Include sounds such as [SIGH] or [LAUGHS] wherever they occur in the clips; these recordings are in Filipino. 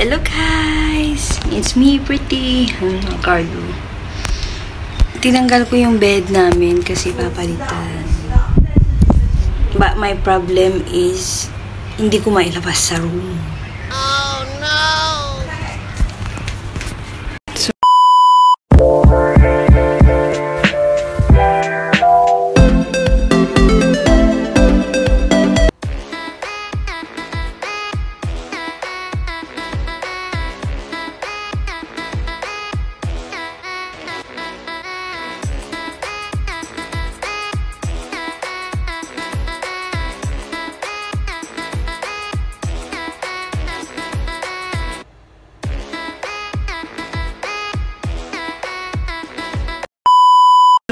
Hello guys! It's me, Pretty. Ano, Carlo. Tinanggal ko yung bed namin kasi papalitan. But my problem is, hindi ko mailabas sa room.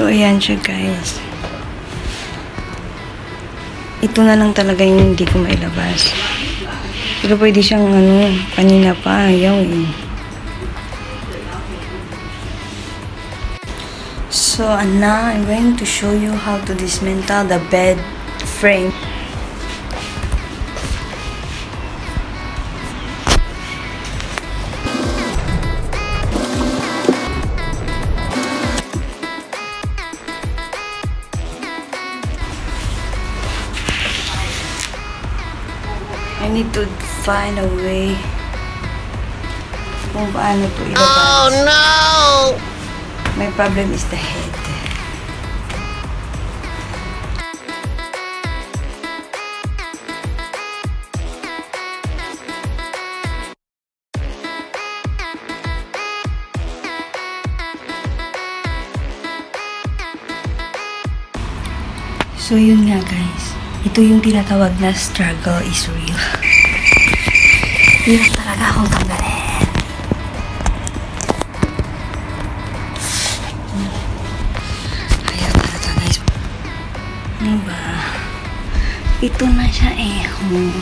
Ayan siya guys. Ito na lang talaga yung hindi ko mailabas. Pero pwede siyang ano, kanina pa, ayaw eh. So, Anna, I'm going to show you how to dismantle the bed frame. Need to find a way kung paano to ilabas. Oh no! My problem is the head. So yun nga guys. Ito yung tinatawag na struggle is real. [LAUGHS] Hirap talaga akong tanggalin. Ayaw talaga guys. Ano ba? Ito na siya eh. Hmm.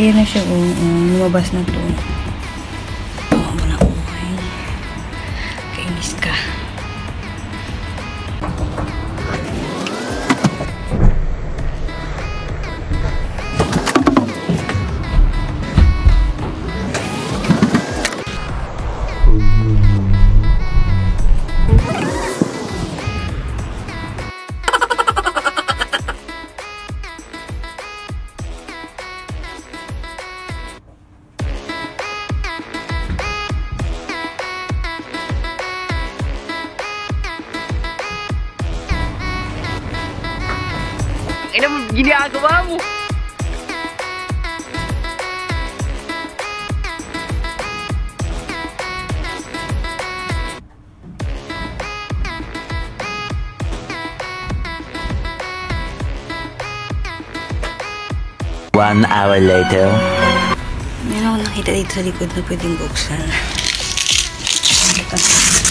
Ayan na siya. Oh, oh, lumabas na to. Ina mo, ginagawa mo! One hour later. Meron ako nakita dito sa likod na pwedeng buksan. Ayan.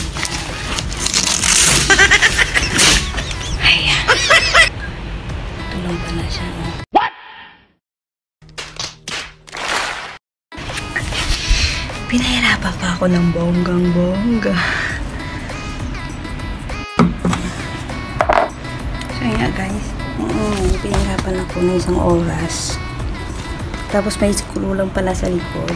Pinahirapan pa ako ng bonggang-bongga. So nga guys, mm, pinahirapan ako ng isang oras. Tapos may kululang pala sa likod.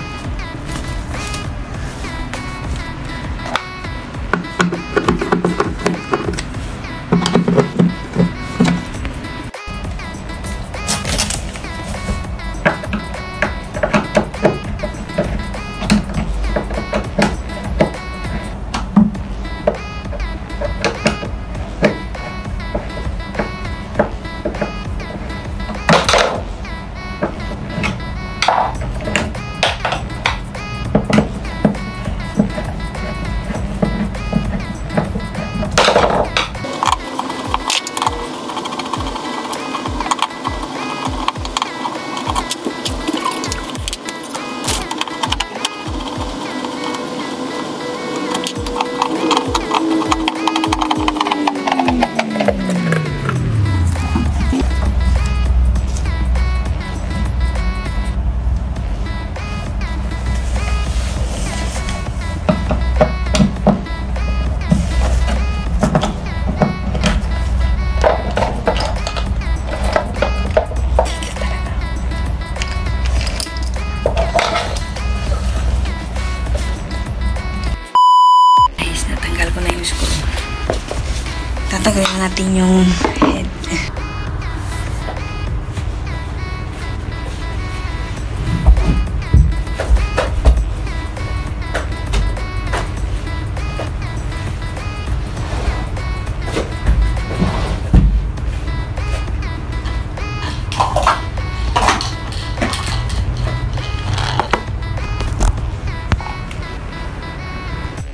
Lagay na natin yung head.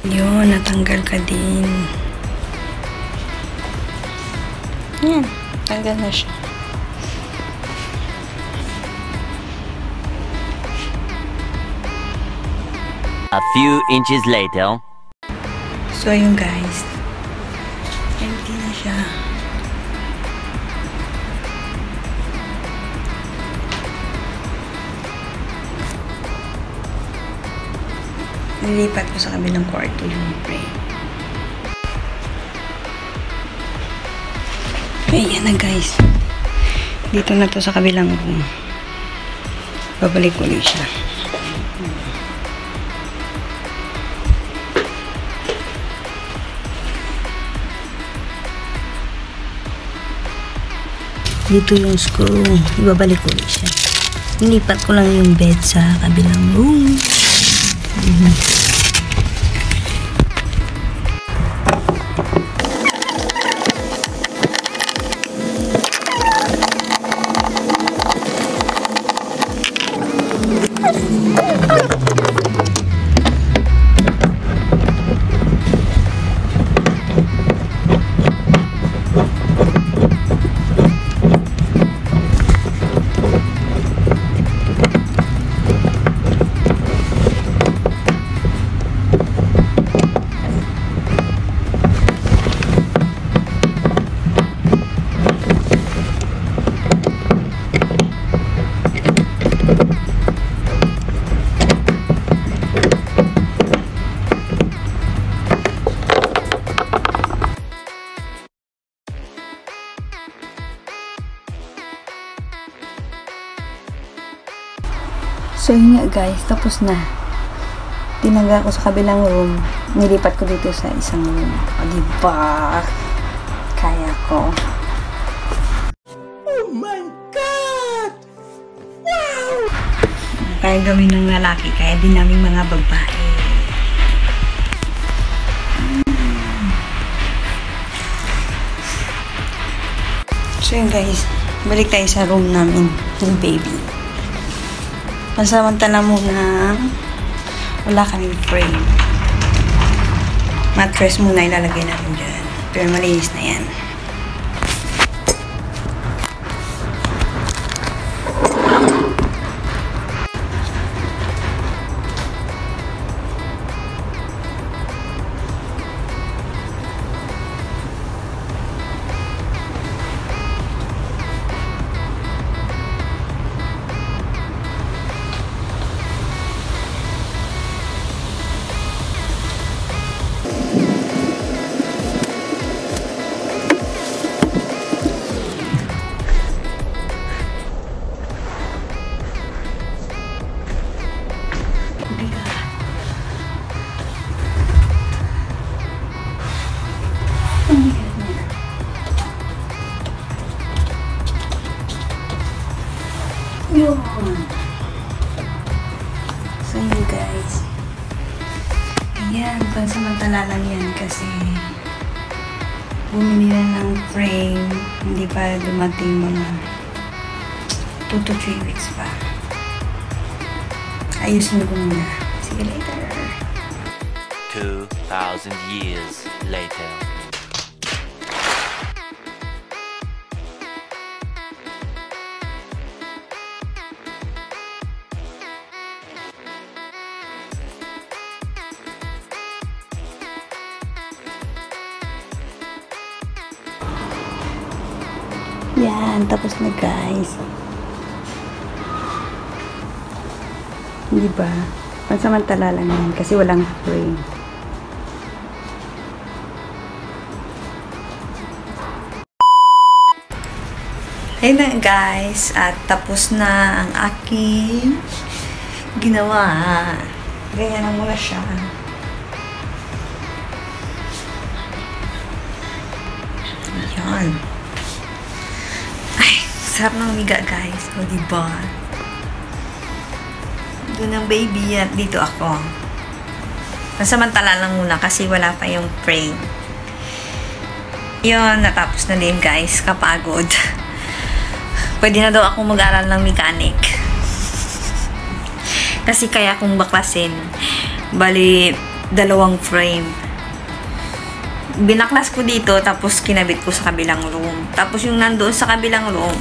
Yun, natanggal ka din. Yan, tanggal na siya. A few inches later. So, yun guys. Empty na siya. Nilipat ko sa kabilang kwarto yung frame. Ayan na guys. Dito na to sa kabilang room. Babalik ko ulit siya. Dito yung screw. Ibabalik ko ulit siya. Nilipat ko lang yung bed sa kabilang room. Guys, tapos na. Tinanggal ko sa kabilang room. Nilipat ko dito sa isang room. O, diba? Kaya ko. Oh my God! Wow! Kaya gawin ng lalaki, kaya din namin mga babae. So yun guys, balik tayo sa room namin ni baby. Pansamantala muna, wala kaming frame. Mattress muna ilalagay natin dyan. Pero malinis na yan. 2 to 3 weeks pa. Ayusin ko muna. See you later. 2,000 years later. Yan, tapos na guys. Di ba? Pansamantala lang yan kasi walang frame. Ayun na guys, at tapos na ang aking ginawa. Ganyan na muna siya. Yan. Ay, sarap ng miga, guys. O, diba? Doon ang baby at dito ako. Nasamantala lang muna kasi wala pa yung frame. Yun, natapos na din, guys. Kapagod. [LAUGHS] Pwede na daw ako mag-aral ng mechanic. [LAUGHS] Kasi kaya kong baklasin. Bali, dalawang frame. Binaklas ko dito, tapos kinabit ko sa kabilang room. Tapos yung nandoon sa kabilang room,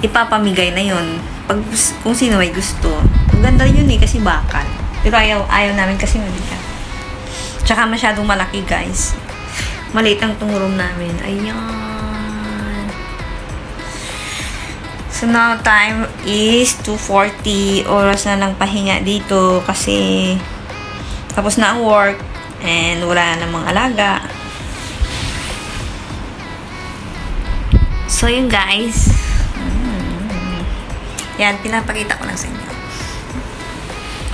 ipapamigay na yun. Pag, kung sino may gusto. Ang ganda yun eh, kasi bakal. Pero ayaw, ayaw namin kasi mabigat. Tsaka masyadong malaki, guys. Maliit ang tong room namin. Ayan. So now time is 2.40. Oras na lang pahinga dito kasi tapos na ang work and wala namang alaga. So yun guys. Yan, pinapakita ko lang sa inyo.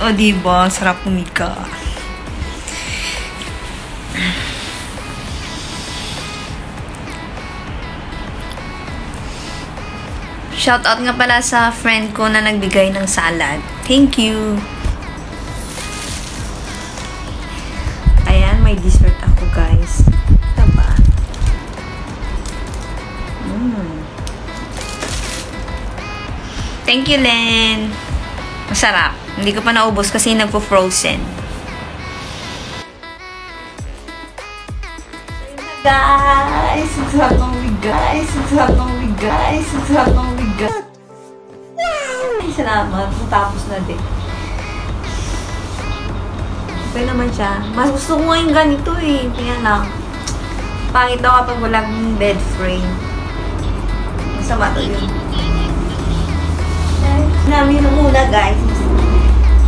O diba, sarap kumika. Shoutout nga pala sa friend ko na nagbigay ng salad. Thank you! Thank you, Len! Masarap. Hindi ko pa naubos kasi nagpo-frozen. guys! Ang sarap ng wig, guys! Ang sarap ng wig, guys! Ang sarap ng wig, guys! Ay, salamat. Tapos na din. Okay naman siya. Mas gusto ko nga yung ganito eh. Kaya lang. Pangit daw kapag walang bed frame. Masama to yun. Namin muna guys.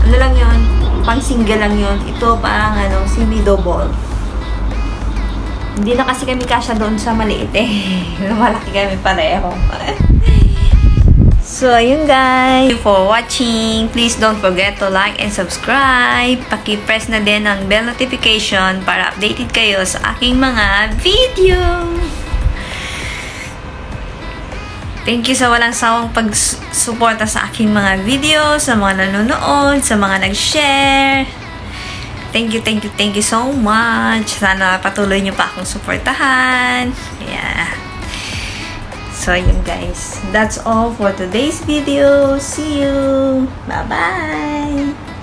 Ano lang yun? Pang single lang yun. Ito parang ano, semi-double. Hindi na kasi kami kasya doon sa maliit eh. [LAUGHS] Malaki kami pareho. so, ayun guys. Thank you for watching. Please don't forget to like and subscribe. Paki-press na din ang bell notification para updated kayo sa aking mga video. Thank you sa walang sawang pagsuporta sa aking mga video, sa mga nanonood, sa mga nag-share. Thank you, thank you, thank you so much. Sana patuloy nyo pa akong suportahan. Yeah. So, yun guys. That's all for today's video. See you. Bye-bye.